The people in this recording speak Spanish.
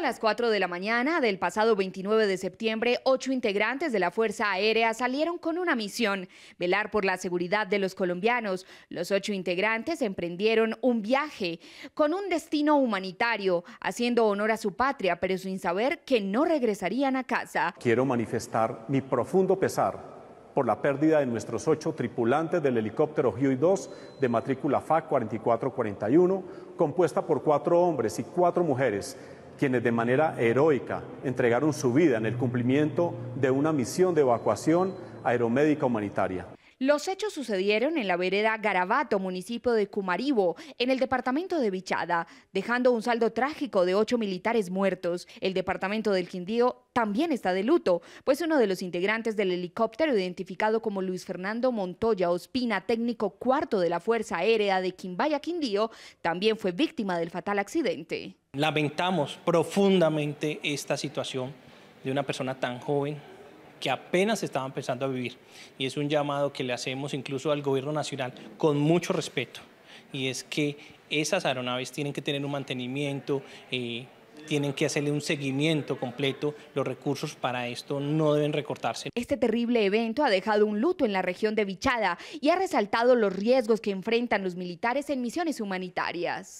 a las 4 de la mañana del pasado 29 de septiembre, ocho integrantes de la Fuerza Aérea salieron con una misión, velar por la seguridad de los colombianos. Los ocho integrantes emprendieron un viaje con un destino humanitario, haciendo honor a su patria, pero sin saber que no regresarían a casa. Quiero manifestar mi profundo pesar por la pérdida de nuestros ocho tripulantes del helicóptero Huey-2 de matrícula FAC 4441, compuesta por cuatro hombres y cuatro mujeres quienes de manera heroica entregaron su vida en el cumplimiento de una misión de evacuación aeromédica humanitaria. Los hechos sucedieron en la vereda Garabato, municipio de Cumaribo, en el departamento de Vichada, dejando un saldo trágico de ocho militares muertos. El departamento del Quindío también está de luto, pues uno de los integrantes del helicóptero, identificado como Luis Fernando Montoya Ospina, técnico cuarto de la Fuerza Aérea de Quimbaya Quindío, también fue víctima del fatal accidente. Lamentamos profundamente esta situación de una persona tan joven que apenas estaba empezando a vivir. Y es un llamado que le hacemos incluso al gobierno nacional con mucho respeto. Y es que esas aeronaves tienen que tener un mantenimiento, eh, tienen que hacerle un seguimiento completo, los recursos para esto no deben recortarse. Este terrible evento ha dejado un luto en la región de Vichada y ha resaltado los riesgos que enfrentan los militares en misiones humanitarias.